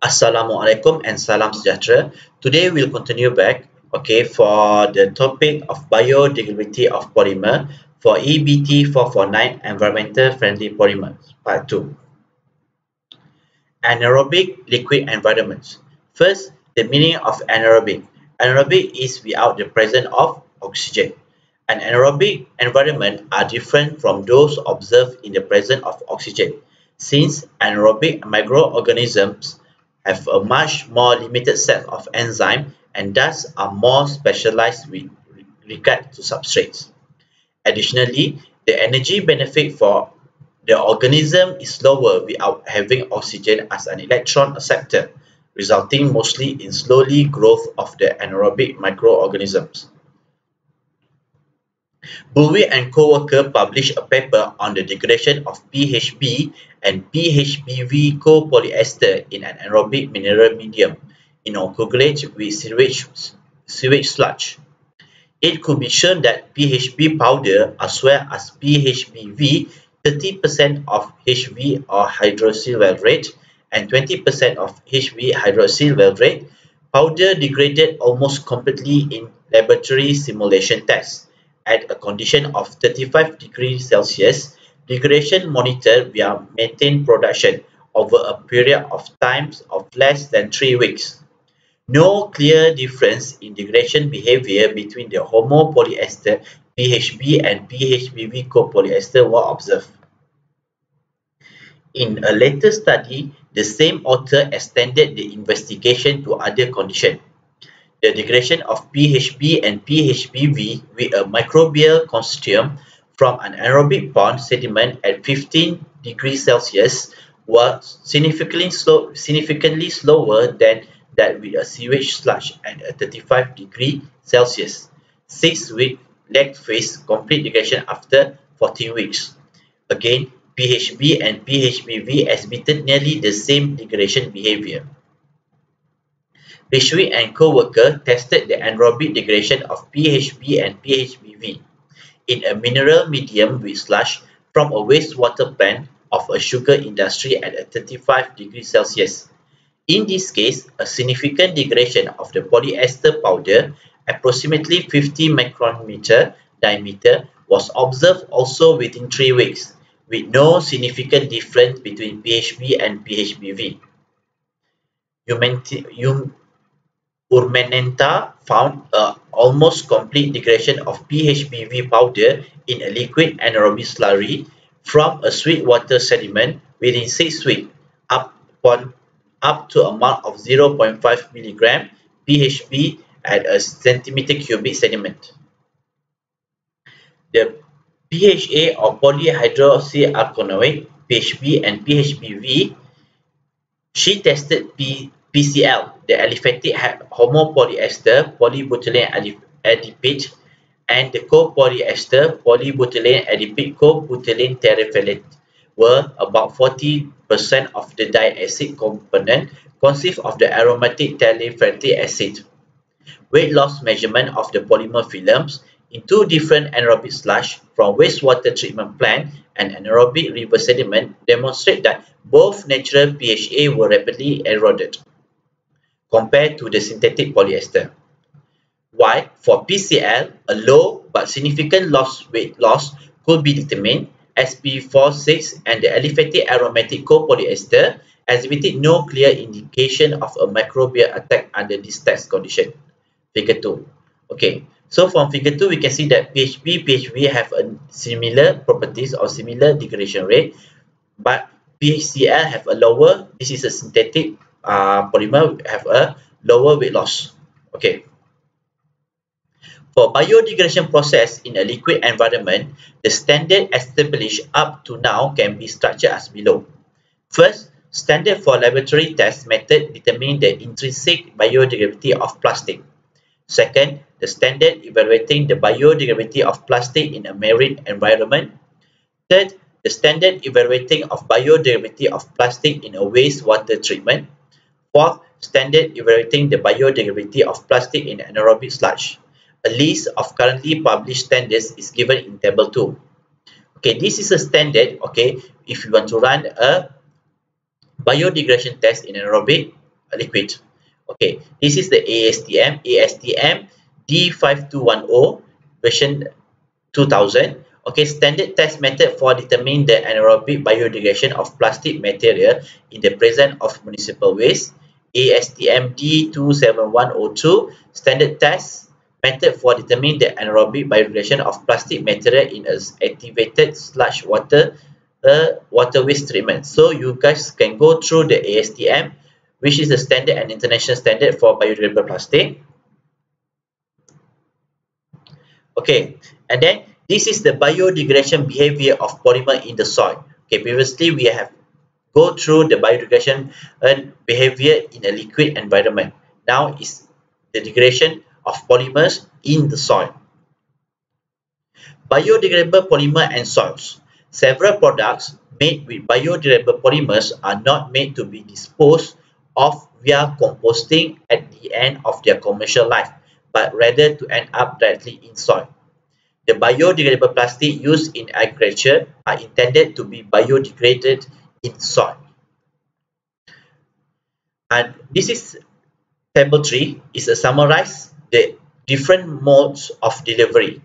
Assalamualaikum and salam sejahtera. Today we'll continue back okay for the topic of biodegradability of polymer for EBT 449 environmental friendly polymers part 2. Anaerobic liquid environments. First, the meaning of anaerobic. Anaerobic is without the presence of oxygen. An anaerobic environment are different from those observed in the presence of oxygen since anaerobic microorganisms have a much more limited set of enzymes and thus are more specialized with regard to substrates. Additionally, the energy benefit for the organism is lower without having oxygen as an electron acceptor, resulting mostly in slowly growth of the anaerobic microorganisms. Bowie and co-worker published a paper on the degradation of PHB and PHBV copolyester in an anaerobic mineral medium inoculate with sewage, sewage sludge. It could be shown that PHB powder as well as PHBV 30% of HV or hydroxyl and 20% of HV hydroxyl powder degraded almost completely in laboratory simulation tests at a condition of 35 degrees Celsius, degradation monitored via methane production over a period of times of less than 3 weeks. No clear difference in degradation behavior between the homopolyester PHB and PHBV copolyester were observed. In a later study, the same author extended the investigation to other conditions the degradation of PHB and PHBV with a microbial consortium from an anaerobic pond sediment at 15 degrees Celsius was significantly, slow, significantly slower than that with a sewage sludge at a 35 degree Celsius. 6 week lag phase complete degradation after 14 weeks. Again, PHB and PHBV exhibited nearly the same degradation behavior. Bishwi and co-worker tested the anaerobic degradation of PHB and PHBV in a mineral medium with sludge from a wastewater plant of a sugar industry at a 35 degrees Celsius. In this case, a significant degradation of the polyester powder, approximately 50 micrometer diameter, was observed also within 3 weeks, with no significant difference between PHB and PHBV. Urmeneta found a almost complete degradation of PHBV powder in a liquid anaerobic slurry from a sweetwater sediment within 6 weeks up, upon, up to amount of 0.5 milligram PHB at a centimeter cubic sediment. The PHA or polyhydroxyalkanoate, PHB and PHBV, she tested P PCl, the aliphatic homopolyester polybutylene adipate, and the copolyester polybutylene adipate cobutylene terephthalate were about 40% of the diacid component consist of the aromatic terephthalic acid. Weight loss measurement of the polymer films in two different anaerobic slush from wastewater treatment plant and anaerobic river sediment demonstrate that both natural PHA were rapidly eroded compared to the synthetic polyester. While for PCl, a low but significant loss weight loss could be determined, SP46 and the aliphatic aromatic copolyester exhibited no clear indication of a microbial attack under this test condition. Figure 2. Okay, so from figure 2, we can see that PHB, PHV have a similar properties or similar degradation rate, but PCl have a lower, this is a synthetic uh, polymer have a lower weight loss. Okay. For biodegradation process in a liquid environment, the standard established up to now can be structured as below. First, standard for laboratory test method determining the intrinsic biodegradability of plastic. Second, the standard evaluating the biodegradability of plastic in a marine environment. Third, the standard evaluating of biodegradability of plastic in a wastewater treatment. Fourth, standard evaluating the biodegradability of plastic in anaerobic sludge. A list of currently published standards is given in table 2. Okay, this is a standard, okay, if you want to run a biodegradation test in anaerobic liquid. Okay, this is the ASTM, ASTM D5210 version 2000. Okay, standard test method for determining the anaerobic biodegradation of plastic material in the presence of municipal waste. ASTM D27102 standard test method for determining the anaerobic biodegradation of plastic material in a activated sludge water uh, water waste treatment. So you guys can go through the ASTM, which is the standard and international standard for biodegradable plastic. Okay, and then this is the biodegradation behavior of polymer in the soil. Okay, previously we have go through the biodegradation and behavior in a liquid environment. Now is the degradation of polymers in the soil. Biodegradable polymer and soils. Several products made with biodegradable polymers are not made to be disposed of via composting at the end of their commercial life, but rather to end up directly in soil. The biodegradable plastic used in agriculture are intended to be biodegraded in soil. And this is table 3 is a summarize the different modes of delivery.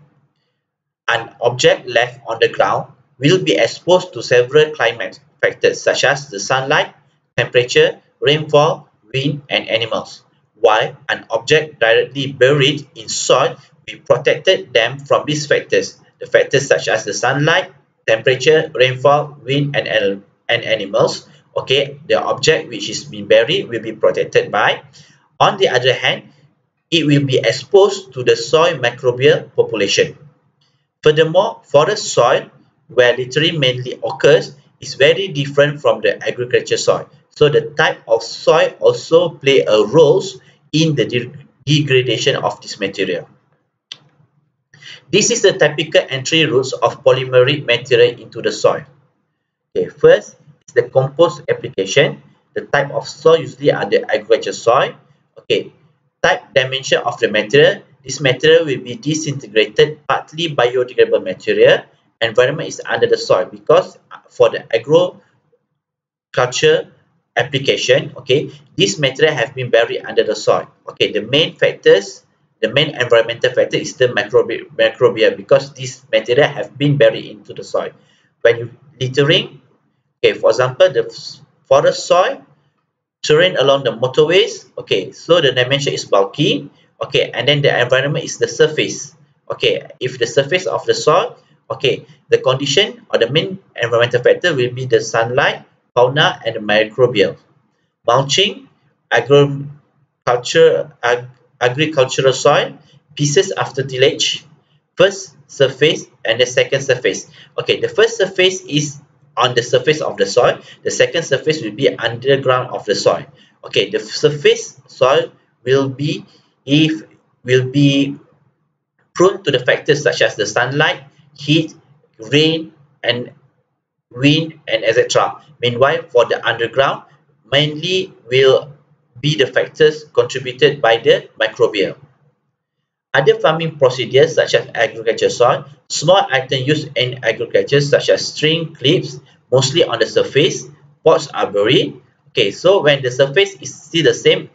An object left on the ground will be exposed to several climate factors such as the sunlight, temperature, rainfall, wind, and animals, while an object directly buried in soil will protected them from these factors. The factors such as the sunlight, temperature, rainfall, wind, and, and animals. Okay, the object which is being buried will be protected by. On the other hand, it will be exposed to the soil microbial population. Furthermore, forest soil, where littering mainly occurs, is very different from the agriculture soil. So the type of soil also play a role in the de degradation of this material. This is the typical entry routes of polymeric material into the soil. Okay, first is the compost application. The type of soil usually are the agriculture soil. Okay, type dimension of the material. This material will be disintegrated, partly biodegradable material. Environment is under the soil because uh, for the agriculture application, okay, this material have been buried under the soil. Okay, the main factors, the main environmental factor is the microbial because this material have been buried into the soil. When you littering, okay, for example, the forest soil, terrain along the motorways, okay, so the dimension is bulky, okay, and then the environment is the surface. Okay, if the surface of the soil, okay, the condition or the main environmental factor will be the sunlight, fauna and the microbial. Mulching, agriculture, ag agricultural soil, pieces after tillage, first surface and the second surface. Okay, the first surface is on the surface of the soil. The second surface will be underground of the soil. Okay, the surface soil will be if will be prone to the factors such as the sunlight, heat, rain, and wind, and etc. Meanwhile, for the underground, mainly will be the factors contributed by the microbial. Other farming procedures such as agriculture soil, small items used in agriculture such as string clips, mostly on the surface, pots are buried. Okay, so when the surface is still the same,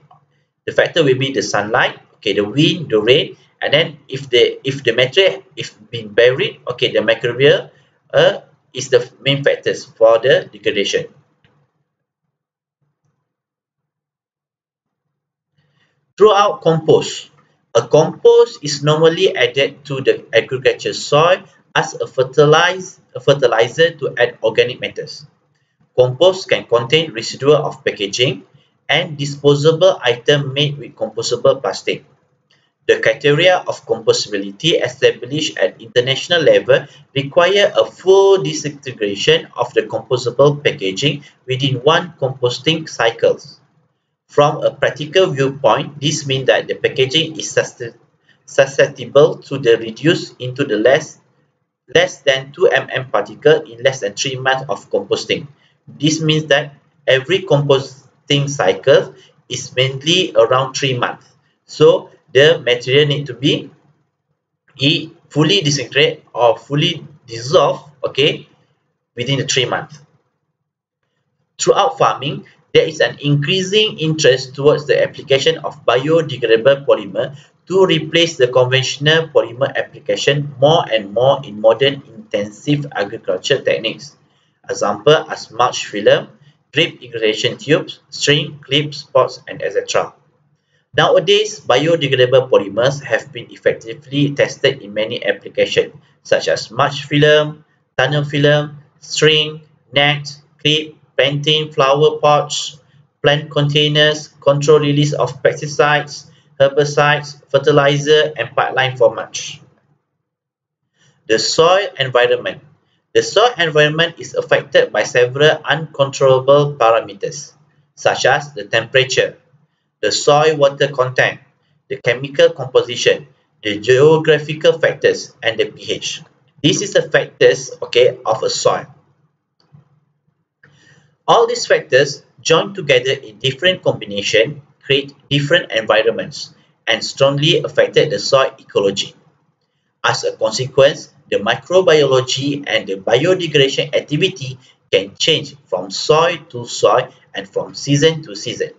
the factor will be the sunlight, okay, the wind, the rain, and then if the if the material if been buried, okay, the microbial uh, is the main factors for the degradation. Throughout compost, a compost is normally added to the agriculture soil as a, fertilize, a fertilizer to add organic matters. Compost can contain residual of packaging and disposable item made with compostable plastic. The criteria of compostability established at international level require a full disintegration of the compostable packaging within one composting cycle. From a practical viewpoint, this means that the packaging is susceptible to the reduce into the less, less than 2 mm particle in less than 3 months of composting. This means that every composting cycle is mainly around 3 months. So, the material need to be fully disintegrate or fully dissolve okay within the three months throughout farming there is an increasing interest towards the application of biodegradable polymer to replace the conventional polymer application more and more in modern intensive agriculture techniques. Example as mulch film, drip irrigation tubes, string, clips, pots, and etc. Nowadays, biodegradable polymers have been effectively tested in many applications such as mulch film, tunnel film, string, nets, clip, planting flower pots, plant containers, control release of pesticides, herbicides, fertilizer, and pipeline for mulch. The soil environment. The soil environment is affected by several uncontrollable parameters, such as the temperature, the soil water content, the chemical composition, the geographical factors, and the pH. This is the factors okay, of a soil. All these factors joined together in different combination create different environments and strongly affected the soil ecology. As a consequence, the microbiology and the biodegradation activity can change from soil to soil and from season to season.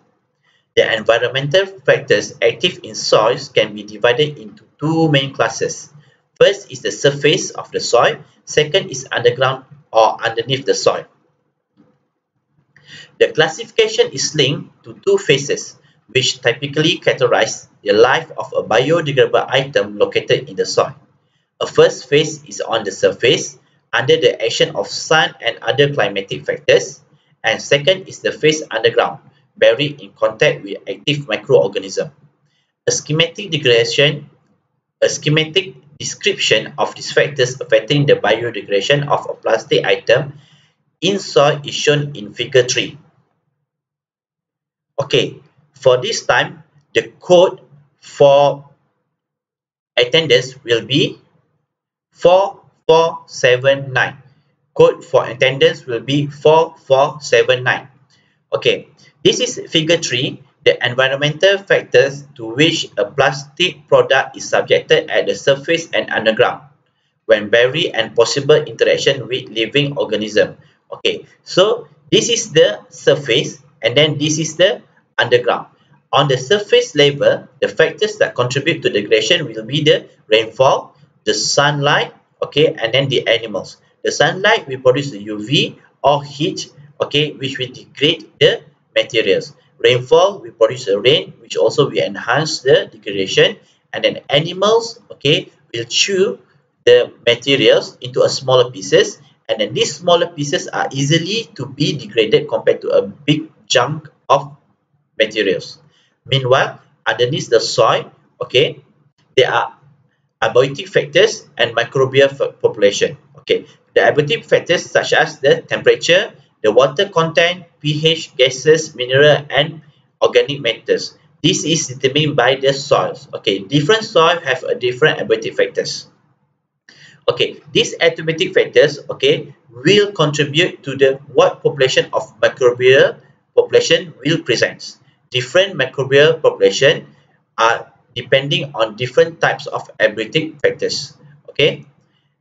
The environmental factors active in soils can be divided into two main classes. First is the surface of the soil, second is underground or underneath the soil. The classification is linked to two phases, which typically characterize the life of a biodegradable item located in the soil. A first phase is on the surface under the action of sun and other climatic factors, and second is the phase underground, buried in contact with active microorganisms. A schematic degradation, a schematic description of these factors affecting the biodegradation of a plastic item in soil is shown in figure 3. Okay, for this time, the code for attendance will be 4479. Code for attendance will be 4479. Okay, this is figure 3, the environmental factors to which a plastic product is subjected at the surface and underground when buried and possible interaction with living organism. Okay, so this is the surface and then this is the underground. On the surface level, the factors that contribute to degradation will be the rainfall, the sunlight, okay, and then the animals. The sunlight will produce the UV or heat, okay, which will degrade the materials. Rainfall will produce a rain, which also will enhance the degradation, and then animals, okay, will chew the materials into a smaller pieces, and then these smaller pieces are easily to be degraded compared to a big chunk of materials. Meanwhile, underneath the soil, okay, there are abiotic factors and microbial population. Okay, the abiotic factors such as the temperature, the water content, pH, gases, mineral, and organic matters. This is determined by the soils. Okay, different soil have a different abiotic factors. Okay, these abiotic factors, okay, will contribute to the what population of microbial population will present different microbial population are depending on different types of abiotic factors. Okay,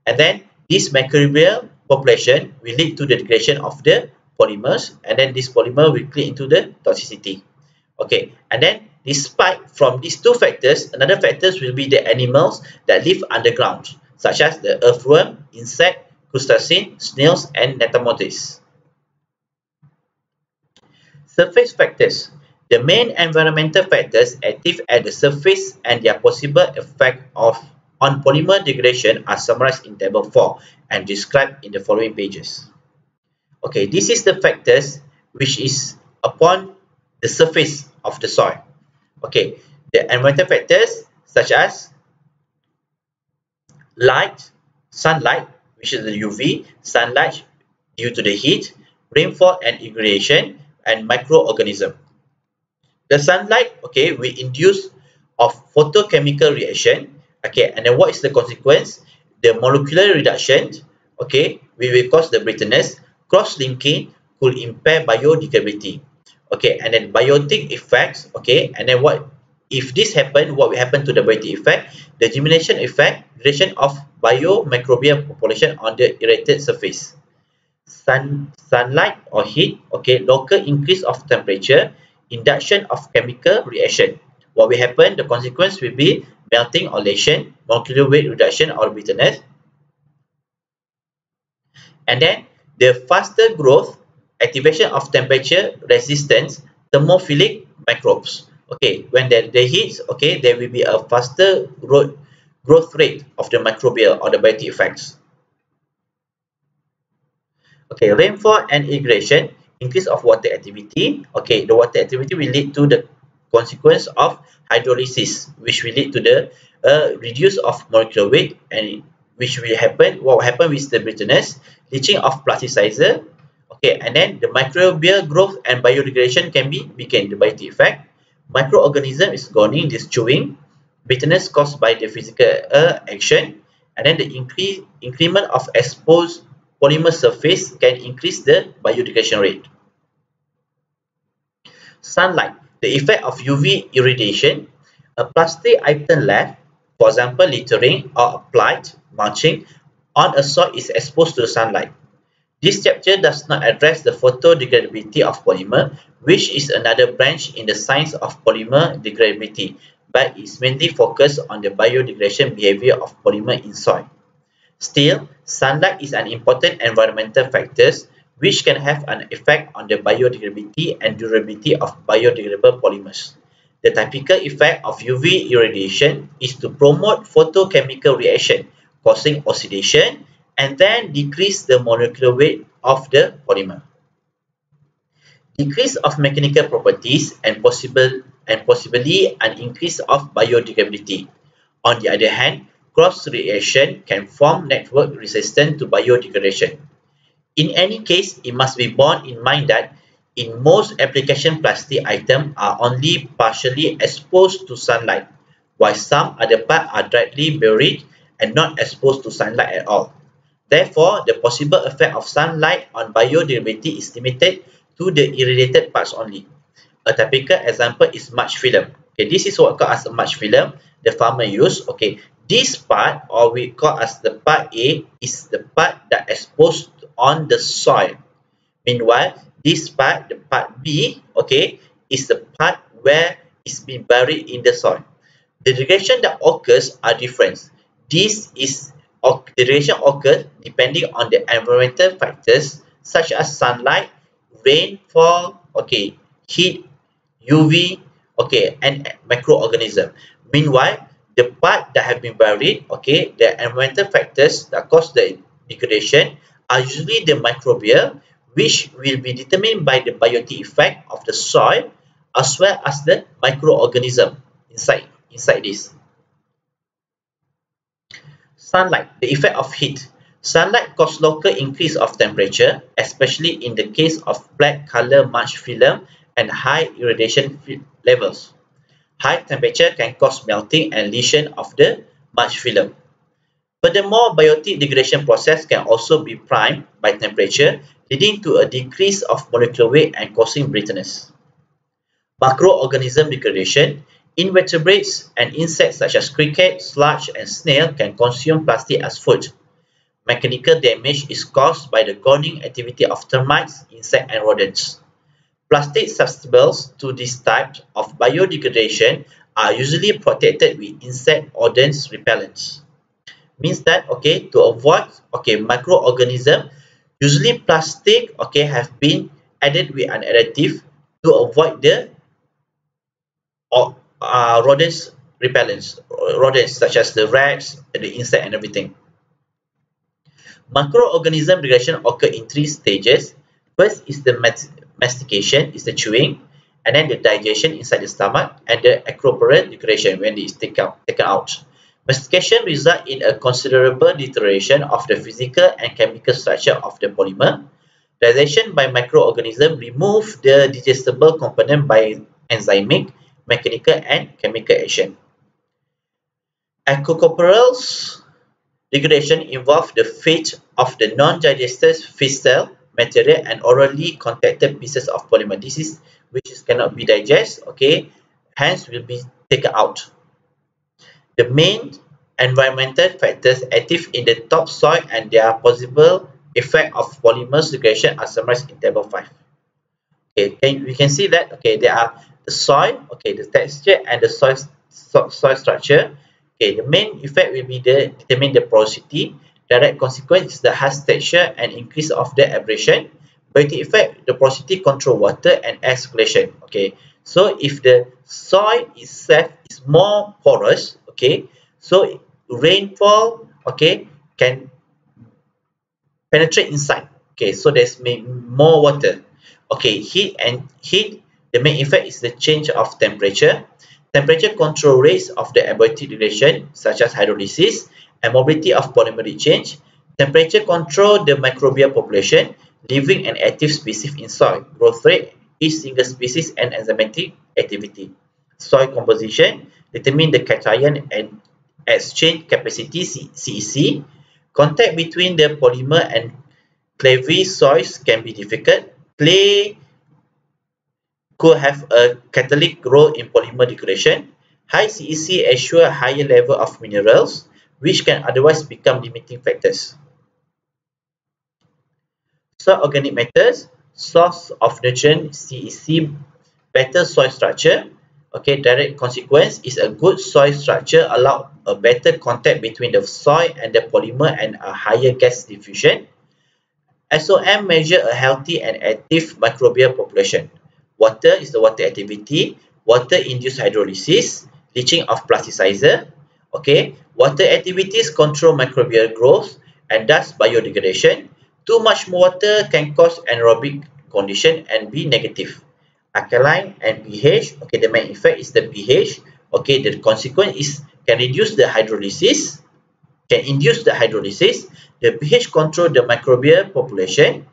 and then this microbial population will lead to the degradation of the polymers, and then this polymer will lead into the toxicity. Okay, and then despite from these two factors, another factors will be the animals that live underground, such as the earthworm, insect, crustacean, snails, and nematode. Surface factors the main environmental factors active at the surface and their possible effect of on polymer degradation are summarized in table 4 and described in the following pages. Okay, this is the factors which is upon the surface of the soil. Okay, the environmental factors such as light, sunlight, which is the UV, sunlight due to the heat, rainfall and irrigation, and microorganism. The sunlight, okay, will induce of photochemical reaction, okay, and then what is the consequence? The molecular reduction, okay, will cause the brittleness, cross-linking could impair biodegradability, okay, and then biotic effects, okay, and then what if this happen, what will happen to the biotic effect? The germination effect, duration of biomicrobial population on the irradiated surface. sun, sunlight or heat, okay, local increase of temperature, induction of chemical reaction. What will happen? The consequence will be melting or lesion, molecular weight reduction or bitterness. And then the faster growth, activation of temperature resistance, thermophilic microbes. Okay, when they, they heat, okay, there will be a faster growth, growth rate of the microbial or the biotic effects. Okay, rainfall and irrigation, increase of water activity. Okay, the water activity will lead to the consequence of hydrolysis, which will lead to the uh, reduce of molecular weight and which will happen, what will happen with the bitterness, leaching of plasticizer, okay, and then the microbial growth and biodegradation can be begin the biotic effect. Microorganism is gone in this chewing, bitterness caused by the physical uh, action, and then the increase increment of exposed polymer surface can increase the biodegradation rate. Sunlight, the effect of UV irradiation, a plastic item left, for example littering or applied mulching on a soil is exposed to sunlight. This chapter does not address the photodegradability of polymer, which is another branch in the science of polymer degradability, but is mainly focused on the biodegradation behavior of polymer in soil. Still, sunlight is an important environmental factor which can have an effect on the biodegradability and durability of biodegradable polymers. The typical effect of UV irradiation is to promote photochemical reaction, causing oxidation and then decrease the molecular weight of the polymer. Decrease of mechanical properties and possible and possibly an increase of biodegradability. On the other hand, cross reaction can form network resistant to biodegradation. In any case, it must be borne in mind that in most application plastic items are only partially exposed to sunlight, while some other parts are directly buried and not exposed to sunlight at all. Therefore, the possible effect of sunlight on biodegradability is limited to the irradiated parts only. A typical example is mulch film. Okay, this is what called as a film the farmer use. Okay, this part or we call as the part A is the part that exposed on the soil. Meanwhile, this part, the part B, okay, is the part where it's been buried in the soil. The degradation that occurs are different. This is the occurs depending on the environmental factors such as sunlight, rainfall, okay, heat, UV, okay, and microorganism. Meanwhile, the part that have been buried, okay, the environmental factors that cause the degradation are usually the microbial, which will be determined by the biotic effect of the soil as well as the microorganism inside inside this. Sunlight, the effect of heat. Sunlight causes local increase of temperature, especially in the case of black color mulch film and high irradiation levels. High temperature can cause melting and lesion of the mulch film. Furthermore, biotic degradation process can also be primed by temperature, leading to a decrease of molecular weight and causing brittleness. Macroorganism degradation Invertebrates and insects such as cricket, sludge, and snail can consume plastic as food. Mechanical damage is caused by the gawning activity of termites, insects, and rodents. Plastic susceptibles to this type of biodegradation are usually protected with insect odorants repellents. Means that, okay, to avoid, okay, microorganism, usually plastic, okay, have been added with an additive to avoid the or uh, rodents repellents, rodents such as the rats, the insect and everything. Microorganism degradation occur in three stages. First is the mastication is the chewing and then the digestion inside the stomach and the equilibrium degradation when it is taken out, taken out. Mastication results in a considerable deterioration of the physical and chemical structure of the polymer. Digestion by microorganism remove the digestible component by enzymic, mechanical and chemical action. Ecocorporals degradation involve the fate of the non-digested fissile material and orally contacted pieces of polymer. This is which is cannot be digested, okay, hence will be taken out. The main environmental factors active in the topsoil and their possible effect of polymer segregation are summarized in table 5. Okay, can, we can see that okay, there are the soil, okay, the texture and the soil, soil structure. Okay, the main effect will be the determine the porosity. Direct consequence is the harsh texture and increase of the abrasion. Biotic effect, the porosity control water and air circulation. Okay, so if the soil itself is more porous, okay, so rainfall, okay, can penetrate inside. Okay, so there's more water. Okay, heat and heat, the main effect is the change of temperature. Temperature control rates of the abiotic degradation, such as hydrolysis, and mobility of polymeric change. Temperature control the microbial population, living and active species in soil, growth rate, each single species, and enzymatic activity. Soil composition, determine the cation and exchange capacity, CEC. Contact between the polymer and clayey soils can be difficult. Clay could have a catalytic role in polymer degradation. High CEC assure higher level of minerals, which can otherwise become limiting factors. Soil organic matters, source of nutrient CEC, better soil structure. Okay, direct consequence is a good soil structure allow a better contact between the soil and the polymer and a higher gas diffusion. SOM measure a healthy and active microbial population. Water is the water activity. Water induced hydrolysis, leaching of plasticizer. Okay, water activities control microbial growth and thus biodegradation. Too much water can cause anaerobic condition and be negative. Alkaline and pH. Okay, the main effect is the pH. Okay, the consequence is can reduce the hydrolysis, can induce the hydrolysis, the pH control the microbial population,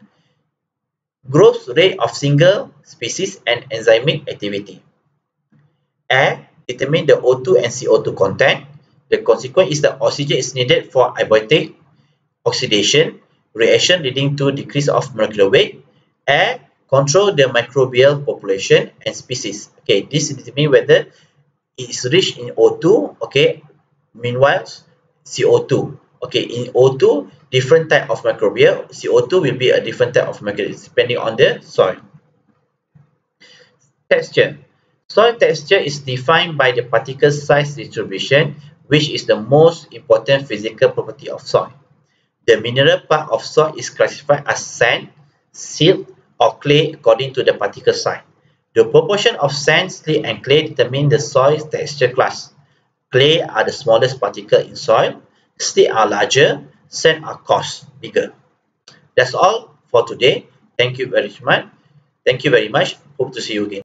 growth rate of single species and enzymic activity. Air determine the O2 and CO2 content. The consequence is that oxygen is needed for abiotic oxidation reaction leading to decrease of molecular weight. Air control the microbial population and species. Okay, this determine whether it is rich in O2, okay, meanwhile CO2. Okay, in O2, different type of microbial, CO2 will be a different type of microbial depending on the soil. Texture. Soil texture is defined by the particle size distribution, which is the most important physical property of soil. The mineral part of soil is classified as sand, silt, or clay according to the particle size. The proportion of sand, slate, and clay determine the soil texture class. Clay are the smallest particle in soil. Slate are larger. Sand are coarse, bigger. That's all for today. Thank you very much. Thank you very much. Hope to see you again.